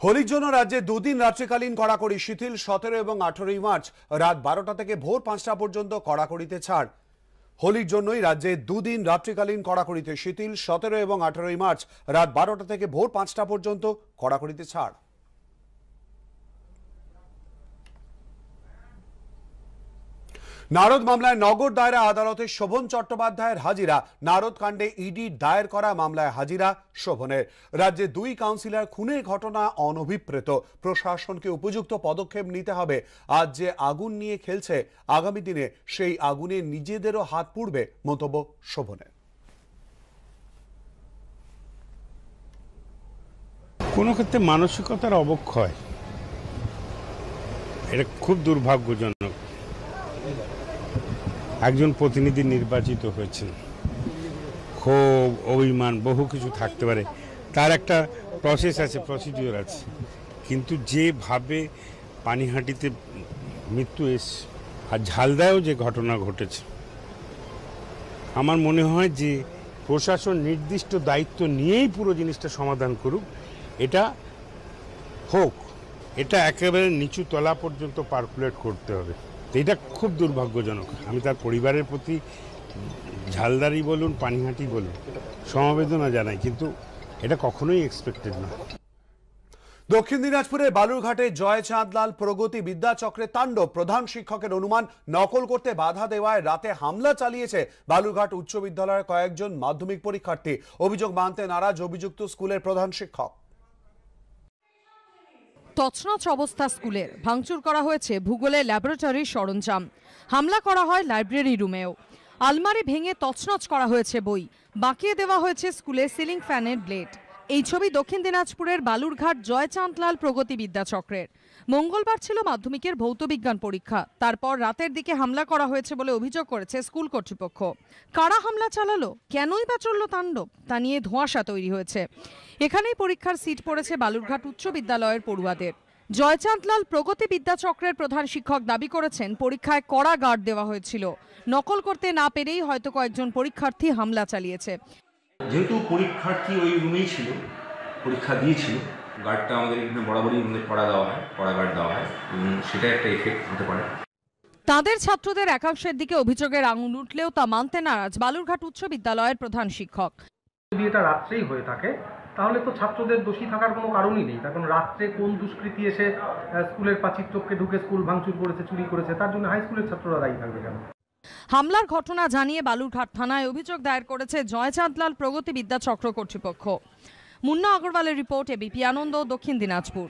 হোলির জন্য রাজ্যে দুদিন রাত্রিকালীন কড়াকড়ি, শিথিল সতেরো এবং আঠেরোই মার্চ, রাত বারোটা থেকে ভোর পাঁচটা পর্যন্ত কড়াকড়িতে ছাড়। হোলির জন্যই রাজ্যে দুদিন রাত্রিকালীন কড়াকড়িতে শিথিল সতেরো এবং আঠেরোই মার্চ, রাত বারোটা থেকে ভোর পাঁচটা পর্যন্ত কড়াকড়িতে ছাড়। নারদ মামলায় নগর দায়রা আদালতে শোভন চট্টোপাধ্যায়ের হাজিরা। নারদ কাণ্ডে ইডি দায়ের করা মামলায় হাজিরা শোভনের। রাজ্যে দুই কাউন্সিলর খুনের ঘটনা অনভিপ্রেত। প্রশাসনকে উপযুক্ত পদক্ষেপ নিতে হবে। আজ যে আগুন নিয়ে খেলছে, আগামী দিনে সেই আগুনে নিজেদেরও হাত পুড়বে মন্তব্য শোভনের। কোনো ক্ষেত্রে মানসিকতার অবক্ষয়, এটা খুব দুর্ভাগ্যজনক। একজন প্রতিনিধি নির্বাচিত হয়েছেন। ক্ষোভ, অভিমান, বহু কিছু থাকতে পারে। তার একটা প্রসেস আছে প্রসিডিওর আছে। কিন্তু যেভাবে পানিহাটিতে মৃত্যু এস, আর ঝালদায়ও যে ঘটনা ঘটেছে, আমার মনে হয় যে প্রশাসন নির্দিষ্ট দায়িত্ব নিয়েই পুরো জিনিসটা সমাধান করুক, এটা হোক। এটা একেবারে নিচু তলা পর্যন্ত পারকুলেট করতে হবে। এটা খুব দুর্ভাগ্যজনক। আমি তার পরিবারের প্রতি ঝালদারি বলুন, পানিহাটি বলুন, সমবেদনা জানাই, কিন্তু এটা কখনোই এক্সপেক্টেড না। দক্ষিণ দিনাজপুরের বালুরঘাটে জয় চাঁদলাল, প্রগতি বিদ্যাচক্রে তাণ্ডব, প্রধান শিক্ষকের অনুমান, নকল করতে বাধা দেওয়ায় রাতে হামলা চালিয়েছে বালুরঘাট উচ্চ বিদ্যালয়ের কয়েকজন মাধ্যমিক পরীক্ষার্থী। অভিযোগ মানতে নারাজ অভিযুক্ত স্কুলের প্রধান শিক্ষক। তছনছ অবস্থা স্কুলের। ভাঙচুর করা হয়েছে ভূগোলের ল্যাবরেটরির সরঞ্জাম। হামলা করা হয় লাইব্রেরি রুমেও। আলমারি ভেঙে তছনছ করা হয়েছে বই। বাঁকিয়ে দেওয়া হয়েছে স্কুলে সিলিং ফ্যানের ব্লেড। এই ছবি দক্ষিণ দিনাজপুরের বালুরঘাট জয়চাঁদলাল প্রগতি বিদ্যাচক্রের মঙ্গলবার ছিল মাধ্যমিকের ভৌতবিজ্ঞান পরীক্ষা। তারপর রাতের দিকে হামলা করা হয়েছে বলে অভিযোগ করেছে স্কুল কর্তৃপক্ষ। কারা হামলা চালালো? কেনই বা চলল তাণ্ডব? তা নিয়ে ধোঁয়াশা তৈরি হয়েছে। এখানেই পরীক্ষার সিট পড়েছে বালুরঘাট উচ্চ বিদ্যালয়ের পড়ুয়াদের। জয়চাঁদলাল প্রগতি বিদ্যাচক্রের প্রধান শিক্ষক দাবি করেছেন, পরীক্ষায় কড়া গার্ড দেওয়া হয়েছিল। নকল করতে না পেরেই হয়তো কয়েকজন পরীক্ষার্থী হামলা চালিয়েছে। যেহেতু পরীক্ষার্থী ওই রুমেই ছিল পরীক্ষা দিয়েছিল গার্ডটা আমাদের এখানে বরাবরই আমাদের করা দেওয়া হয় কড়া গার্ড দেওয়া হয় এবং সেটা একটা এফেক্ট হতে পারে। তাদের ছাত্রদের একাংশের দিকে অভিযোগের আঙুল উঠলেও তা মানতে নারাজ বালুরঘাট উচ্চ বিদ্যালয়ের প্রধান শিক্ষক। যদি এটা রাত্রেই হয়ে থাকে তাহলে তো ছাত্রদের দোষী থাকার কোনো কারণই নেই। কারণ রাত্রে কোন দুষ্কৃতী এসে আহ, স্কুলের পাচির চোখকে ঢুকে স্কুল ভাঙচুর করেছে চুরি করেছে তার জন্য হাই স্কুলের ছাত্ররা দায়ী থাকবে কেন? হামলার ঘটনা জানিয়ে বালুরঘাট থানায় অভিযোগ দায়ের করেছে জয়চাঁদলাল প্রগতি বিদ্যাচক্র কর্তৃপক্ষ। মুন্না আগরওয়ালের রিপোর্ট এবিপি আনন্দ, দক্ষিণ দিনাজপুর।